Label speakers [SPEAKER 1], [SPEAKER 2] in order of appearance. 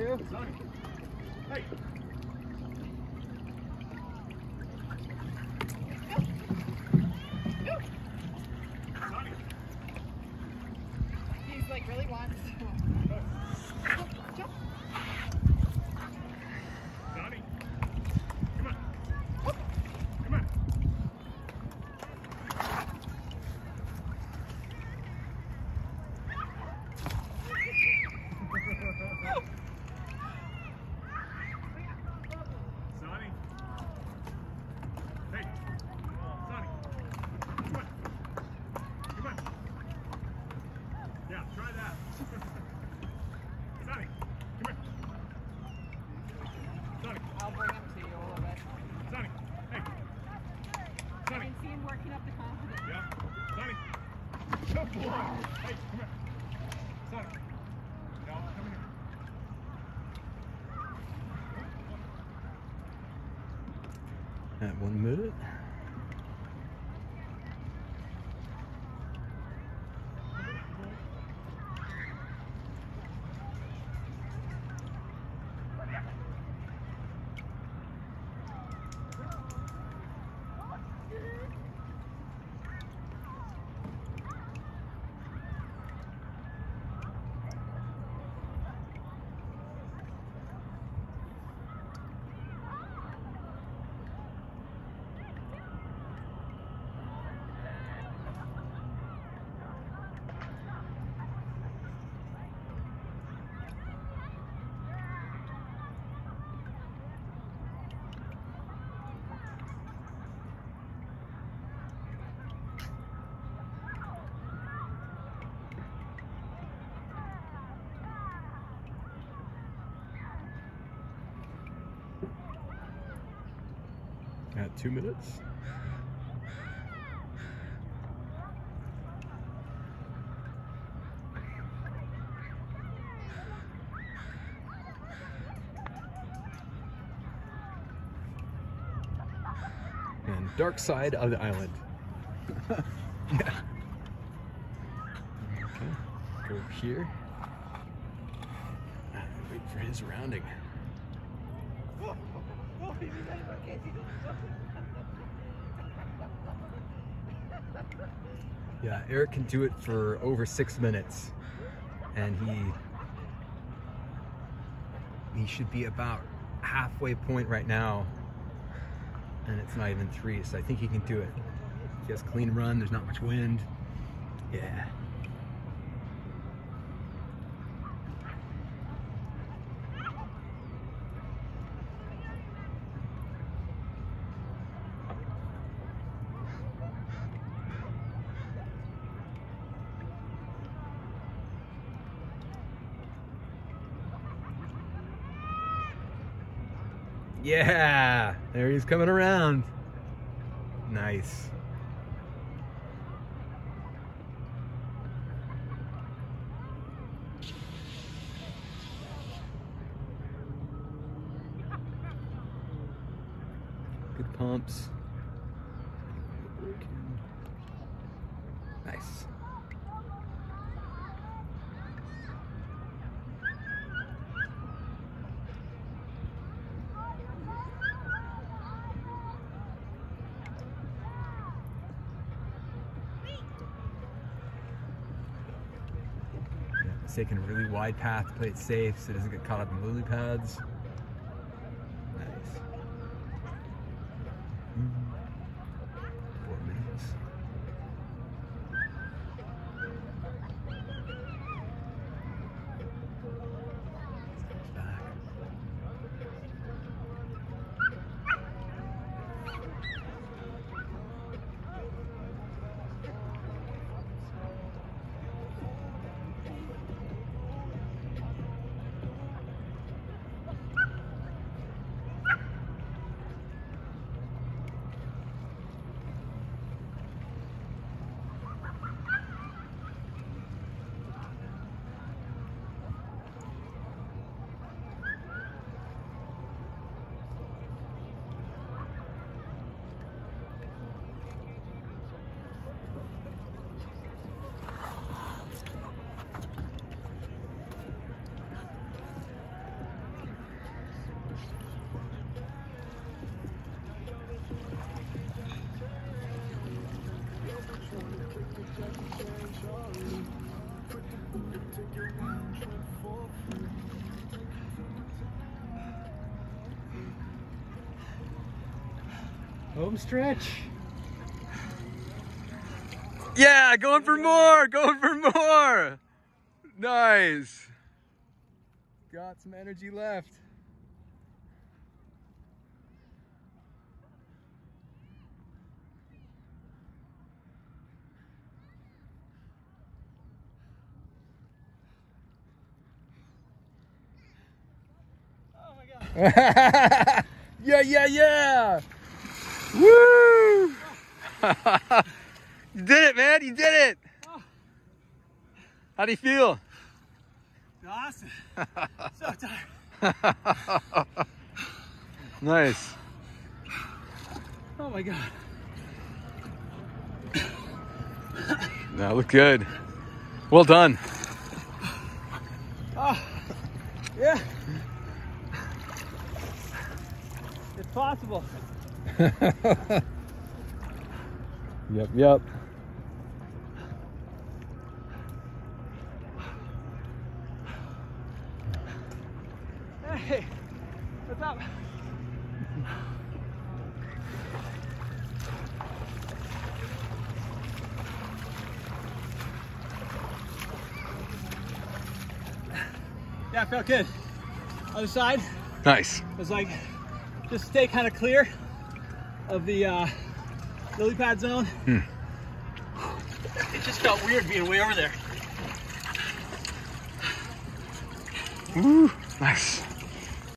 [SPEAKER 1] too?
[SPEAKER 2] Hey.
[SPEAKER 3] He's like really wants to. Jump.
[SPEAKER 2] Donnie. Come on. Come on. Sonny. Hey. Sonny. Come on. Come on. Yeah, try that. Sonny. Come here. Sonny.
[SPEAKER 3] I'll bring him to you a little bit.
[SPEAKER 2] Sonny. Hey.
[SPEAKER 3] I
[SPEAKER 2] Sonny.
[SPEAKER 3] can see him working up the confidence.
[SPEAKER 2] Yeah. Sonny. Good boy. Hey, come here. Sonny. No, come here.
[SPEAKER 4] At one minute. At two minutes. And dark side of the island. yeah. Okay. Go here. And wait for his rounding. Yeah, Eric can do it for over six minutes, and he he should be about halfway point right now, and it's not even three, so I think he can do it. He has clean run. There's not much wind. Yeah. Yeah, there he's coming around. Nice. Good pumps. Nice. Yeah, taking a really wide path to play it safe so it doesn't get caught up in lily pads.
[SPEAKER 2] Home stretch.
[SPEAKER 4] Yeah, going for more, going for more. Nice. Got some energy left.
[SPEAKER 2] Oh my god.
[SPEAKER 4] yeah, yeah, yeah. Woo! you did it, man. You did it. How do you feel?
[SPEAKER 2] Awesome. so tired.
[SPEAKER 4] nice.
[SPEAKER 2] Oh my god.
[SPEAKER 4] That looked good. Well done.
[SPEAKER 2] Oh, yeah. It's possible.
[SPEAKER 4] Yep, yep.
[SPEAKER 2] Hey, what's up? Yeah, felt good. Other side
[SPEAKER 4] Nice.
[SPEAKER 2] It was like, just stay kind of clear of the uh, lily pad zone.
[SPEAKER 4] Hmm.
[SPEAKER 2] It just felt weird being way over there.
[SPEAKER 4] Woo. Nice.